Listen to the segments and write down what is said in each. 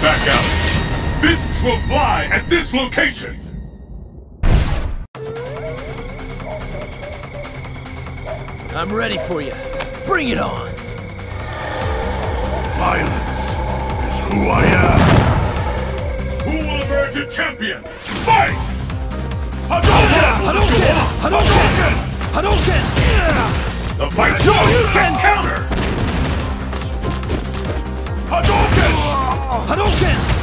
back out. Fists will fly at this location. I'm ready for you. Bring it on. Violence is who I am. Who will emerge a champion? Fight! Hadouken! Hadouken! Hadouken! The fight Shoryuken! and counter! Hadouken! Hadouken! Hadouken!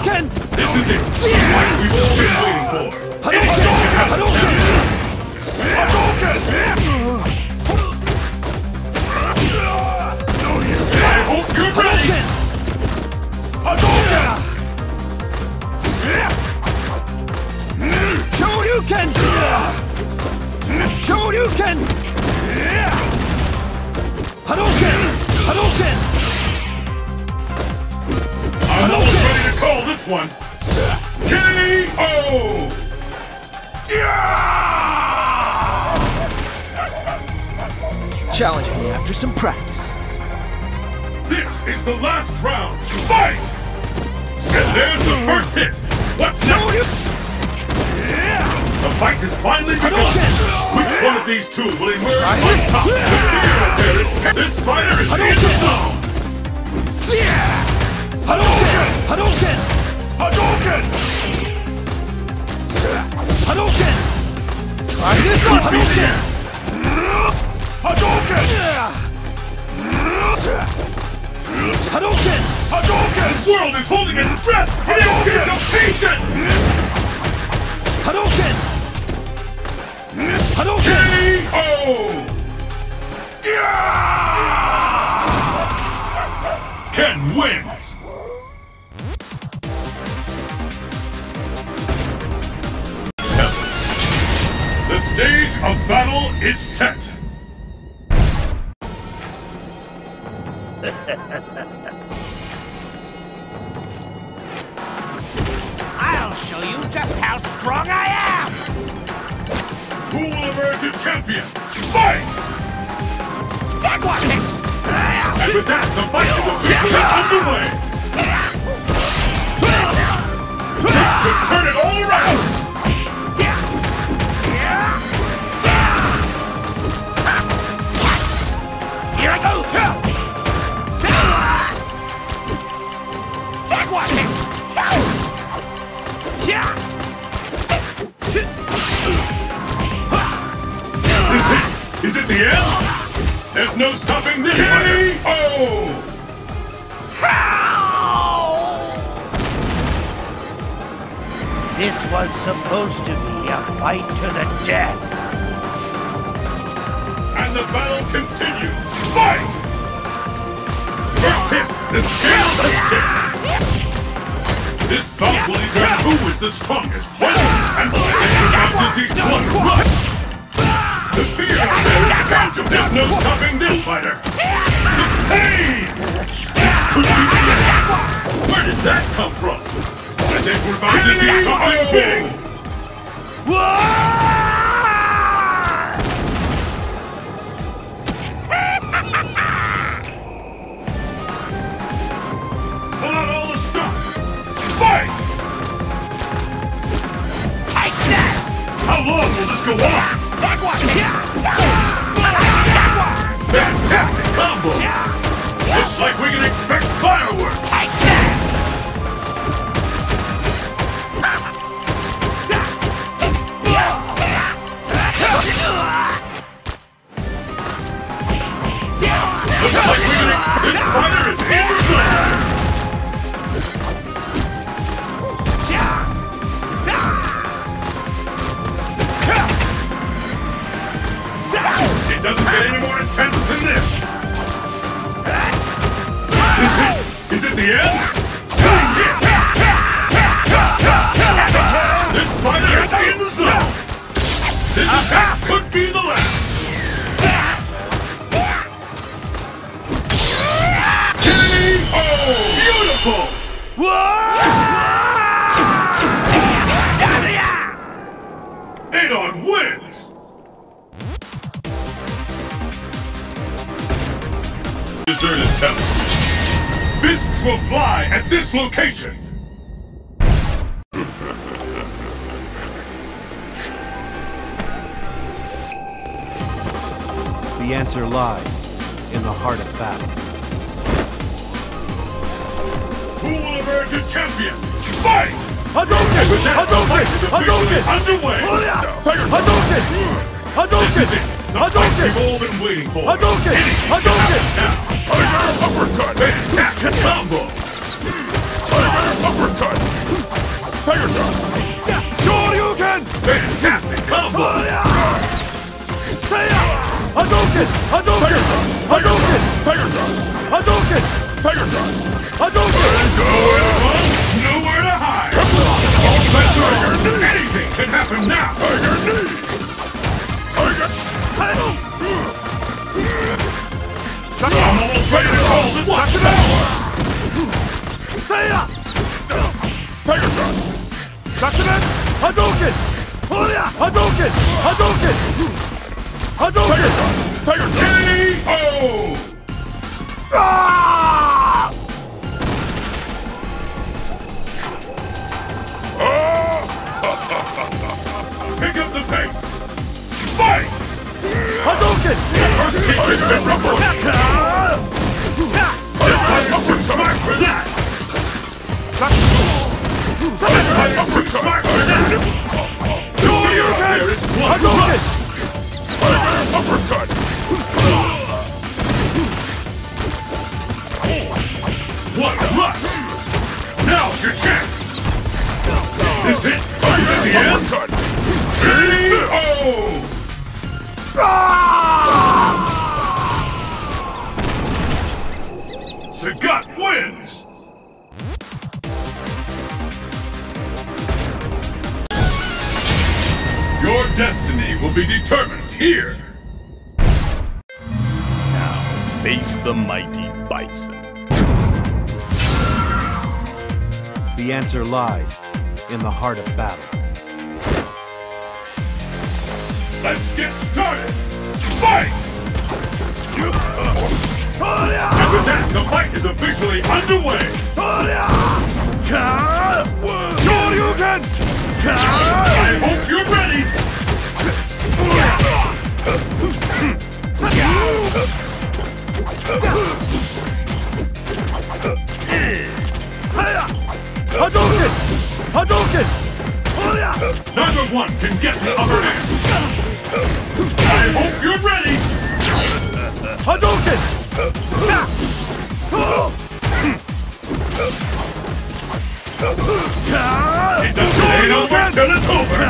Shoryuken! This is it! Fight we've all been waiting for! Hadouken! Hadouken! I Challenge me after some practice. This is the last round! Fight! And there's the first hit! What's next? The fight has finally begun! Which one of these two will emerge on top? The fear of there is... This fighter is in the zone! Hadouken! Hadouken! Hadouken! Hadouken! Try this on Could be the Hadouken! Hadouken! Hadouken! Hadouken! The world is holding its breath in anticipation! Hadouken! Hadouken! KO! Ken wins! The stage of battle is set! I'll show you just how strong I am! Who will emerge a champion? Fight! Jaguar! And with that, the fight is officially underway! Turn it all around! No stopping this! KO! This was supposed to be a fight to the death. And the battle continues! Fight! First hit! The has tipped! This bout will determine who is the strongest, when, and without Dizzy's blood rush! There's no stopping this fighter! The pain! This could be the end! Where did that come from? I think we're about to see something big! Pull out all the stops! Fight! Take! How long will this go on? Like we can expect fireworks! Fists will fly at this location! The answer lies in the heart of battle. Who will emerge a champion? Fight! Hadouken! With that, the fight is officially Hadouken! underway! Tiger Hadouken! This Hadouken! is it! The fight Hadouken! we've all been waiting for! Hadouken! Anything can Hadouken! Happen Now! Tiger Uppercut! Fantastic combo! Tiger Uppercut! Tiger Drop! Shoryuken! Fantastic combo! Hadouken! Hadouken! Hadouken! Tiger! Hadouken! Tiger Drop! Hadouken! Run, nowhere to hide! All are over! Anything can happen now! Tiger Knee! Hadouken! Hadouken! Hadouken! Tiger! K.O. Ah! Pick up the pace! Fight! Hadouken! Upward smack! Upward smack there is blood! Hadouken! Uppercut! What a rush! Now's your chance! This it? Are you at the end? Uppercut! K.O. Sagat here! Face the mighty bison. The answer lies in the heart of battle. Let's get started! Fight! And with that, the fight is officially underway! Shoryuken! Neither one can get the upper hand! I hope you're ready! Hadouken! It doesn't ain't over till it's over!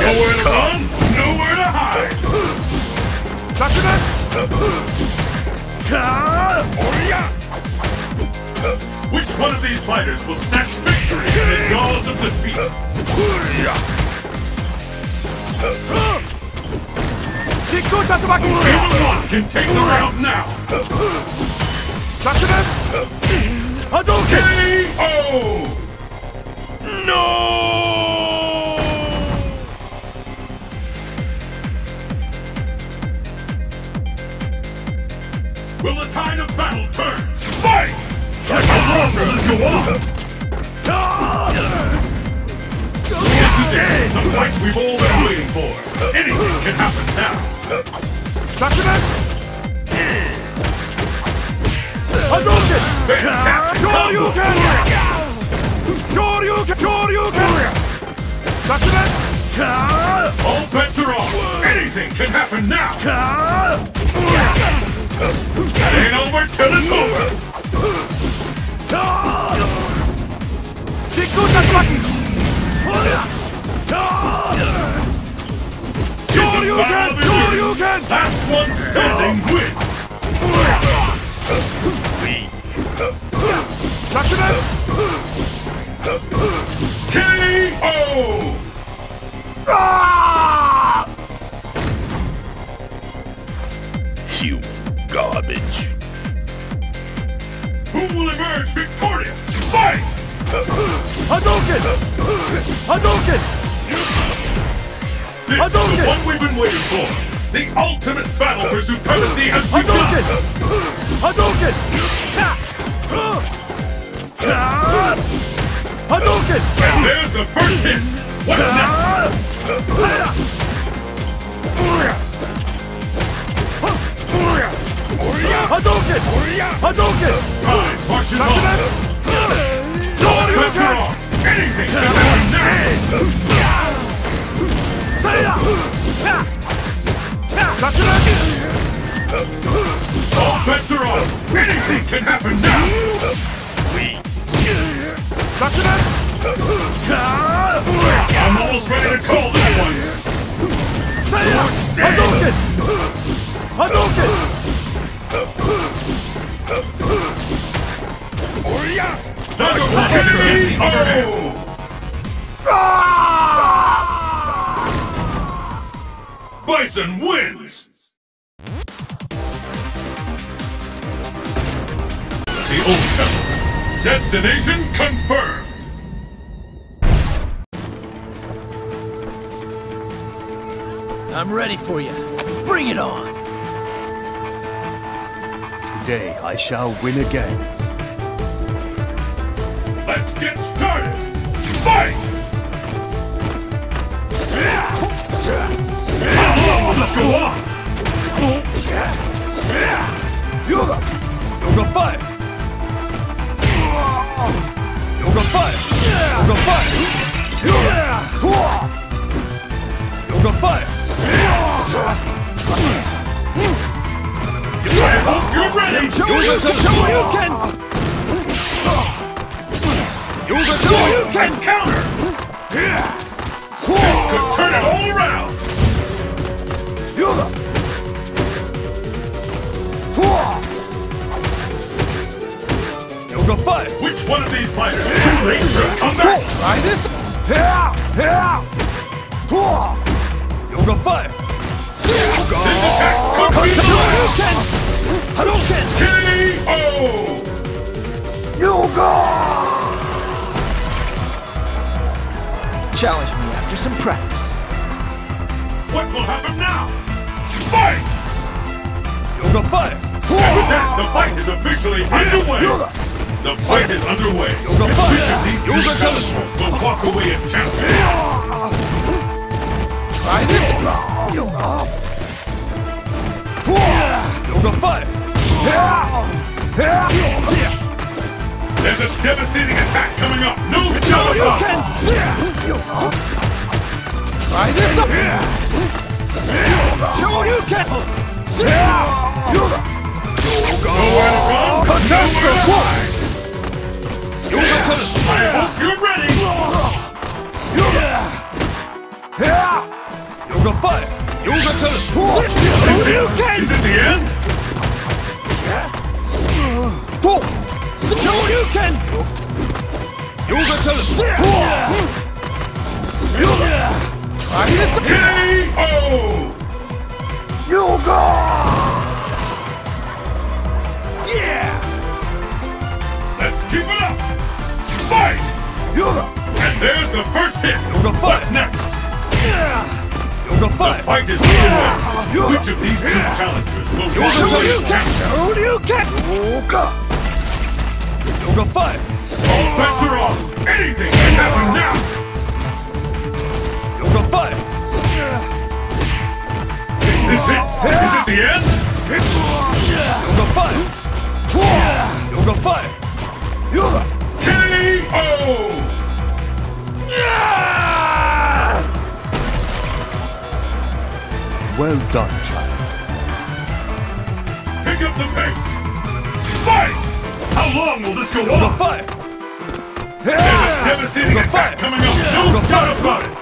Nowhere to run, nowhere to hide! Which one of these fighters will snatch victory in the jaws of defeat? Either one can take the round now! K.O. Will it! The fight we've all been waiting for! Anything can happen now! Hadouken! Shoryuken! Shoryuken! All bets are off! Anything can happen now! Ain't over till it's over! Jikko Tatsumaki! Shoryuken! Shoryuken! Last one standing wins! Judgment! KO! This Hadouken! is the one we've been waiting for! The ultimate battle for supremacy has Hadouken! begun! Hadouken! Ha! Hadouken! And there's the first hit! What's next? Hadouken! Hadouken! Time marches on! Don't let her off! Anything can happen now! Anything can happen now! Judgment! I'm almost ready to call this one! Hadouken! Hadouken! Bison wins! The Old Temple. Destination confirmed! I'm ready for you. Bring it on. Today I shall win again. Let's get started! Fight! This go on? Yoga! Yoga fire! Yoga fire! Yoga fire! Yoga! Yoga fire! I hope you're ready! Shoryuken! Yoga Shoryuken! And counter! Could turn it all around! Yoga! Yoga fire! Which one of these fighters is too late to come back? Try this! Here! Here! Yoga fire! This attack could be Hadouken! Hadouken! KO! Yoga! Challenge me after some practice. What will happen now? Fight! Yoga fire! And with that, the fight is officially underway! The fight is underway! Yoga And fire! which of these two Yoga challengers will walk away as champion? Try this! Yoga! Yoga fire! There's a devastating attack coming up! No doubt about it! Try this! Shoryuken! Yoga! Catastrophe! I hope you're ready! Yoga fire! Yoga Is it the end? Shoryuken! Yoga This! KO! Yoga! Yeah! Let's keep it up! Fight! Yoga! And there's the first hit! Yoga fire! What's next? Yoga The fire! fight is underway! Which of these two challengers will champion? Shoryuken! Yoga! Yoga fire! All bets are off! Anything can happen now! Yoga fire! Is this it? Is it the end? Yoga fire! Yoga fire! Yoga! KO! Yeah. Well done, child. Pick up the pace! Fight! How long will this go Yoga on? fire! There's a devastating Yoga attack fire! coming up! No doubt about it!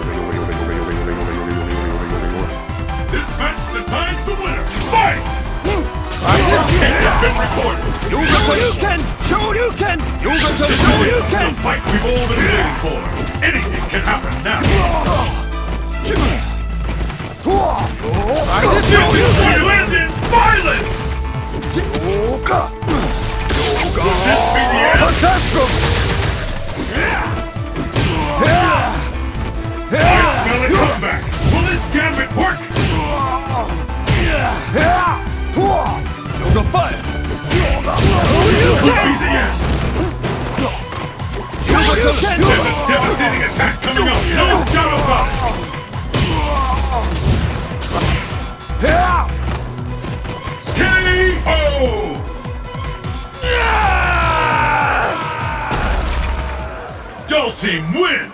is it, Shoryuken! the fight we've all been waiting for. Anything can happen now. I did This is Shoryuken! going to end in violence! Yoga! Could this be the end? Fantastic! I smell a comeback. Will this gambit work? Yoga fire! Could be the end. A devastating attack coming up. No doubt about it. KO! Dhalsim wins!